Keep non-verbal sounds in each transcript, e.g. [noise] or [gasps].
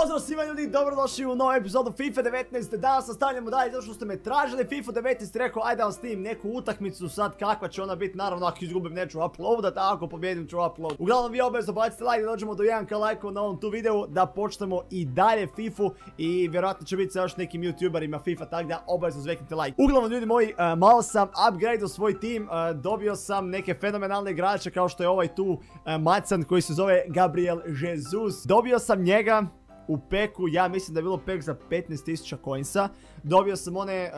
Pozdrav svima ljudi, dobrodošli u novu epizodu FIFA 19. Danas nastavljamo dalje zato što ste me tražili FIFA 19 rekao ajde vam snimim neku utakmicu sad kakva će ona biti. Naravno ako izgubim neću uploadat, a ako pobjedim ću upload. Uglavnom vi obavezno bacite like da dođemo do 1k lajkova na ovom tu videu da počnemo i dalje FIFA i vjerojatno će biti sa još nekim youtuberima FIFA tako da obavezno zveknite like. Uglavnom ljudi moji, e, malo sam upgradeao svoj tim, e, dobio sam neke fenomenalne igrače kao što je ovaj tu e, Macan koji se zove Gabriel Jesus. Dobio sam njega u peku, ja mislim da je bilo pek za 15.000 coinsa. Dobio sam one e,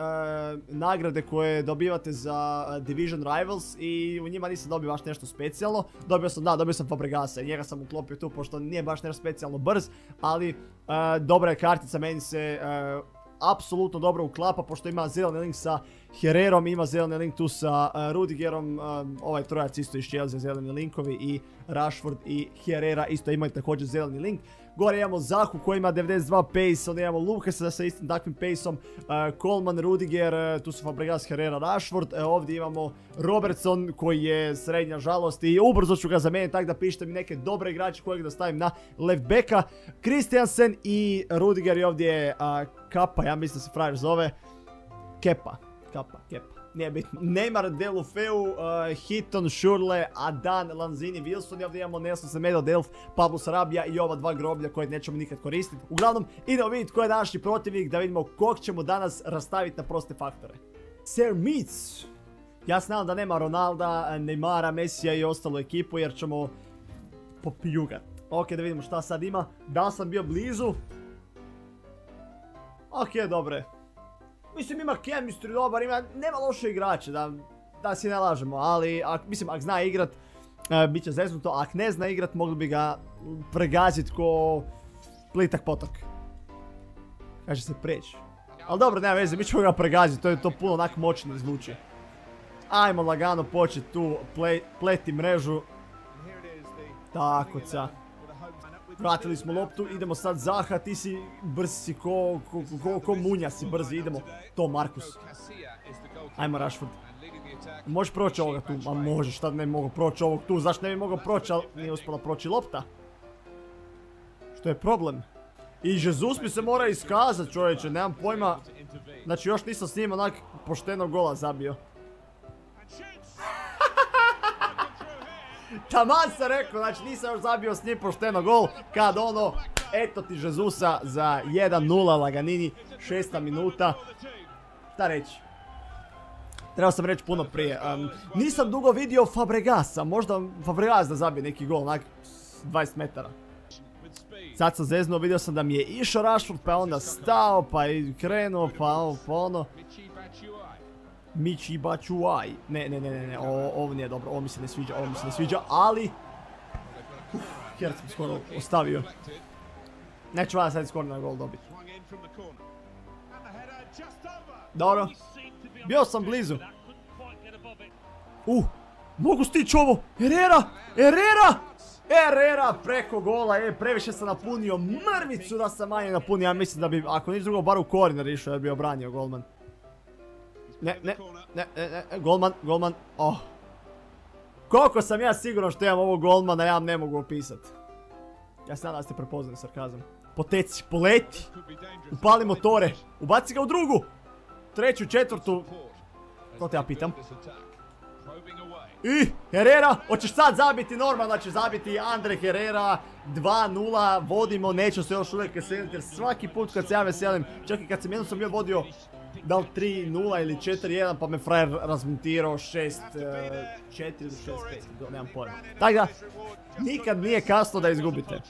nagrade koje dobivate za e, Division Rivals i u njima nisam dobio baš nešto specijalno. Dobio sam, da, dobio sam Fabregasa i njega sam uklopio tu pošto nije baš nešto specijalno brz, ali e, dobra je kartica, meni se apsolutno dobro uklapa pošto ima zeleni link sa Hererom, ima zeleni link tu sa Rudigerom, ovaj trojac isto Chelsea zeleni linkovi i Rashford i Herrera isto imaju također zeleni link. Gore imamo Zahu koji ima 92 pace, onda imamo Lukasa sa istim takvim paceom, Coleman, Rudiger, tu su Fabregas, Herrera, Rashford, e, ovdje imamo Robertson koji je srednja žalost i ubrzo ću ga zamijeniti, tako da pišite mi neke dobre igrače kojeg da stavim na left backa. Christiansen i Rudiger i ovdje je Kappa, ja mislim da se frajer zove, Kepa, Kappa, Kepa nije bitno. Neymar, Delufeu, uh, Hiton, Šurle, Adan, Lanzini, Wilson i ovdje imamo Nelson Semedo, Delf, Pablo Sarabia i ova dva groblja koje nećemo nikad koristiti. Uglavnom, idemo vidjeti ko je današnji protivnik da vidimo kog ćemo danas rastaviti na proste faktore. Sir Meets. Ja znam da nema Ronalda, Neymara, Messija i ostalu ekipu jer ćemo popijugat. Ok, da vidimo šta sad ima. Da sam bio blizu. Ok, dobre. Mislim ima chemistry dobar, ima, nema loše igrače, da, da si ne lažemo, ali mislim ako zna igrat, uh, bit će zeznuto, ako ne zna igrat mogli bi ga pregazit ko plitak potok. Kaže se preći. Ali dobro, nema veze, mi ćemo ga pregaziti, to je to puno onak moćno zvuči. Ajmo lagano početi tu pleti mrežu. Tako, ca. Vratili smo loptu, idemo sad Zaha, ti si brz si ko, ko, ko, munja si brzi, idemo. To Markus. Ajmo Rashford. Možeš proći ovoga tu, ma možeš, šta ne mogu proći ovog tu, zašto ne bi mogao proći, ali nije uspjela proći lopta. Što je problem? I Jesus mi se mora iskazat čovječe, nemam pojma. Znači još nisam s njim onak pošteno gola zabio. Taman sam rekao, znači nisam još zabio s pošteno gol, kad ono, eto ti Žezusa za 1-0 Laganini, šesta minuta. Šta reći? Trebao sam reći puno prije. nisam dugo vidio Fabregasa, možda Fabregas da zabije neki gol, onak 20 metara. Sad sam zeznuo, vidio sam da mi je išao Rashford, pa onda stao, pa je krenuo, pa ovo, pa ono. Michi Bachuai. Ne, ne, ne, ne, ne, ovo nije dobro, ovo mi se ne sviđa, ovo mi se ne sviđa, ali... Uf, sam skoro ostavio. Neću vas sad skoro na gol dobiti. Dobro. Bio sam blizu. Uh, mogu stići ovo. Herrera, Herrera! Herrera preko gola, e, previše sam napunio mrvicu da sam manje napunio, ja mislim da bi, ako niš drugo, bar u koriner išao, ja bi obranio golman. Ne, ne, ne, ne, ne, golman, golman, oh. Koliko sam ja siguran što imam ovog golmana, ja vam ne mogu opisat. Ja se nadam da ste prepoznali sarkazam. Poteci, poleti, upali motore, ubaci ga u drugu, treću, četvrtu, to te ja pitam. I, Herrera, hoćeš sad zabiti normalno će zabiti Andre Herrera 2-0, vodimo, neću se još uvijek veseliti jer svaki put kad se ja veselim, čak i kad sam jednom sam bio vodio da li 3-0 ili 4-1 pa me frajer razmontirao 6-4 ili 6-5, nemam pojma. Tako da, nikad nije kasno da izgubite.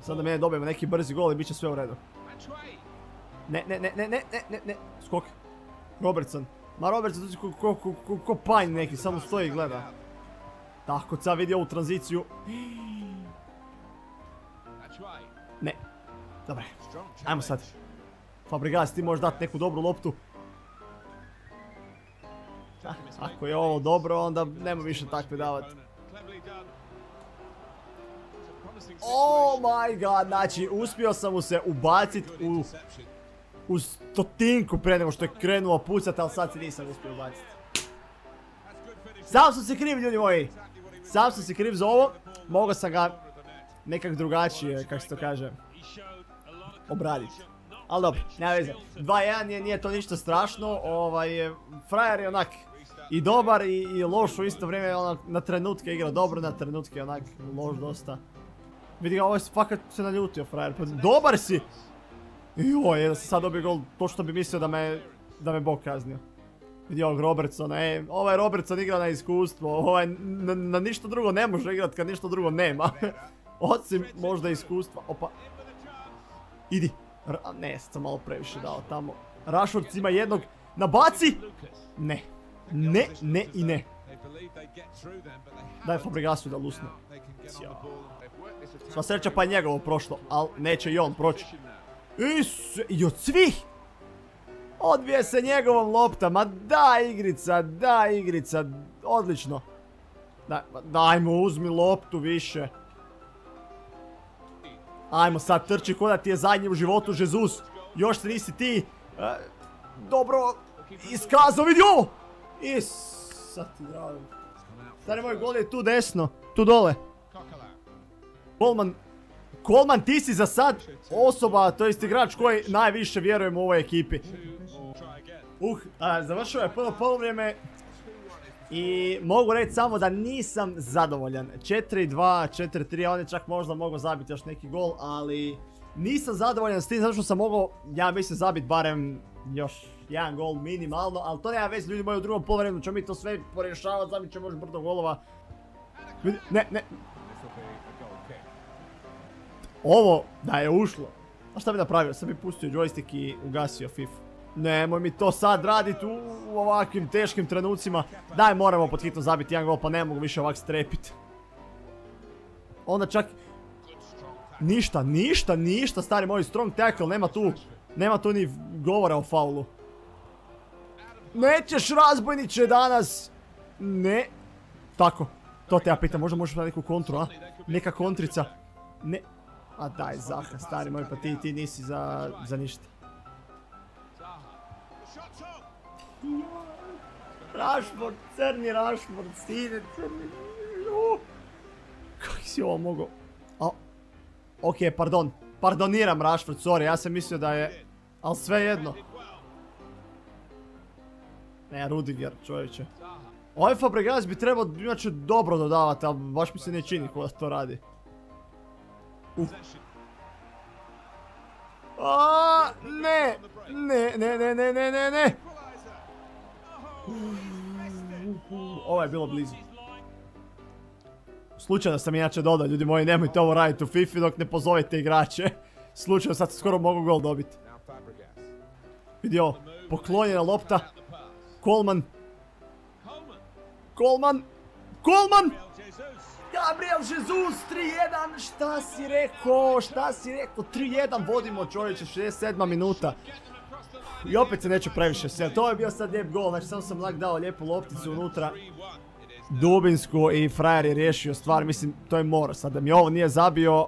Sada mene dobijemo neki brzi gol i bit će sve u redu. Ne, ne, ne, ne, ne, ne, ne, skok. Robertson. Ma Robertson, ko, ko, ko, ko panj neki, samo stoji i gleda. Tako, sad vidi ovu tranziciju. Ne. Dobre. Ajmo sad. Fabregas, ti možeš dati neku dobru loptu. ako je ovo dobro, onda nema više takve davati. Oh my god, znači uspio sam mu se ubacit u u stotinku pre nego što je krenuo pucat, ali sad se nisam uspio baciti. Sam sam se kriv, ljudi moji. Sam sam se kriv za ovo. Mogao sam ga nekak drugačije, kako se to kaže, obraditi. Ali dobro, nema veze. 2-1 nije, to ništa strašno. Ovaj, frajer je onak i dobar i, i loš u isto vrijeme. Onak, na trenutke igra dobro, na trenutke onak loš dosta. Vidi ga, ovaj fakat se naljutio frajer. Pa dobar si! Joj, da sam sad dobio gol, točno bi mislio da me, da me Bog kaznio. Vidi ovog Robertsona, e, ovaj Robertson igra na iskustvo, ovaj na, na ništa drugo ne može igrat kad ništa drugo nema. [laughs] Osim možda iskustva, opa. Idi, ne, sam malo previše dao tamo. Rashford ima jednog, nabaci! Ne, ne, ne i ne. Daj Fabregasu da lusne. Sva sreća pa je njegovo prošlo, ali neće i on proći. Isuse, i od svih! Odbije se njegovom lopta, ma da igrica, da igrica, odlično. dajmo uzmi loptu više. Ajmo sad trči ko da ti je zadnji u životu Jesus. Još se nisi ti. E, dobro iskazao, vidi ovo! Is, sad ti drago. Stari moj gol je tu desno, tu dole. Kolman, Kolman ti si za sad osoba, to jest igrač koji najviše vjerujem u ovoj ekipi. Uh, završio je prvo polovrijeme i mogu reći samo da nisam zadovoljan. 4-2, 4-3, on je čak možda mogao zabiti još neki gol, ali nisam zadovoljan s tim zato što sam mogao, ja mislim, zabiti barem još jedan gol minimalno, ali to nema veze ljudi moji u drugom polovremenu, ćemo mi to sve porješavati, zabit ćemo još brdo golova. Ne, ne. Ovo da je ušlo. A šta bi napravio? Sam bi pustio joystick i ugasio FIFA. Nemoj mi to sad raditi u, ovakvim teškim trenucima. Daj, moramo pod hitno zabiti jedan gol, pa ne mogu više ovak strepiti. Onda čak... Ništa, ništa, ništa, stari moj strong tackle, nema tu... Nema tu ni govora o faulu. Nećeš razbojniće danas! Ne. Tako. To te ja pitam, možda možeš na neku kontru, a? Neka kontrica. Ne. A daj, Zaha, stari moj, pa ti, ti nisi za, za ništa. Rashford, crni Rashford, sine crni. Kako si ovo mogo? Ok, pardon. Pardoniram Rashford, sorry, ja sam mislio da je... Ali sve jedno. Ne, Rudiger, čovječe. Ovaj Fabregas bi trebao inače dobro dodavati, ali baš mi se ne čini ko to radi. Uh. ne, ne, ne, ne, ne, ne, ne, ne. Ovo je bilo blizu. Slučajno sam inače dodao, ljudi moji, nemojte ovo raditi u FIFA dok ne pozovete igrače. Slučajno sad skoro mogu gol dobiti. Vidi ovo, poklonjena lopta. Kolman. Kolman. Kolman! Gabriel Jesus 3-1, šta si rekao, šta si rekao, 3-1 vodimo čovječe, 67 minuta. I opet se neću previše sve. To je bio sad lijep gol, znači samo sam lak dao lijepu lopticu unutra. Dubinsku i frajer je riješio stvar, mislim to je mora sad da mi ovo nije zabio,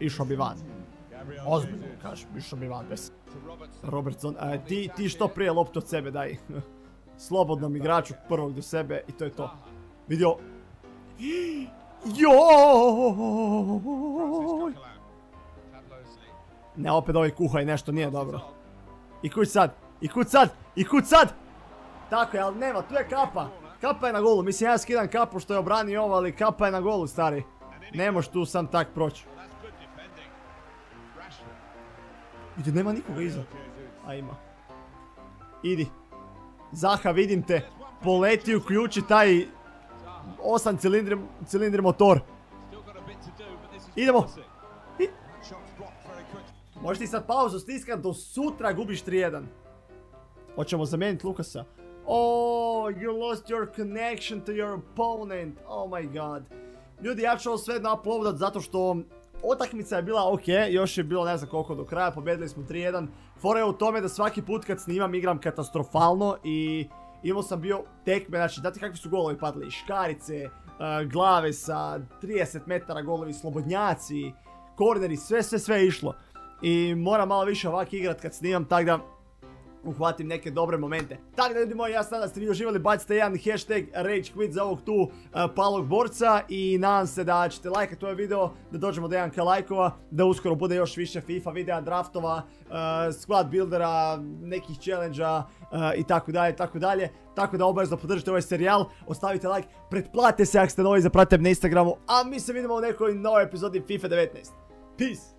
išao bi van. Ozbiljno kažem, išao bi van bez. Robertson, e, ti, ti što prije loptu od sebe daj. [laughs] Slobodnom igraču prvog do sebe i to je to. Vidio. [gasps] Joj! Ne, opet ovaj kuhaj nešto nije dobro. I kuć sad, i kuć sad, i kuć sad! Tako je, ali nema, tu je kapa. Kapa je na golu, mislim ja skidam kapu što je obranio ovo, ali kapa je na golu, stari. Ne moš tu sam tak proći. Vidi, nema nikoga iza. A ima. Idi. Zaha, vidim te. Poleti, uključi taj 8 cilindri, cilindri motor. Idemo. Možeš ti sad pauzu stiskat do sutra gubiš 3-1. Hoćemo zamijeniti Lukasa. Oh, you lost your connection to your opponent. Oh my god. Ljudi, ja ću ovo sve uploadat zato što Otakmica je bila ok, još je bilo ne znam koliko do kraja, pobjedili smo 3-1. Fora je u tome da svaki put kad snimam igram katastrofalno i imao sam bio tekme, znači znate kakvi su golovi padali, škarice, eh, glave sa 30 metara golovi, slobodnjaci, korneri, sve sve sve išlo. I moram malo više ovak igrat kad snimam, tako da uhvatim neke dobre momente. Tako da ljudi moji, ja sam da ste vi uživali, bacite jedan hashtag rage quit za ovog tu uh, palog borca i nadam se da ćete lajkati ovaj video, da dođemo do 1k lajkova, da uskoro bude još više FIFA videa, draftova, uh, squad buildera, nekih challenge-a uh, i tako dalje, tako dalje. Tako da obavezno podržite ovaj serijal, ostavite like, pretplatite se ako ste novi, zapratite me na Instagramu, a mi se vidimo u nekoj novoj epizodi FIFA 19. Peace!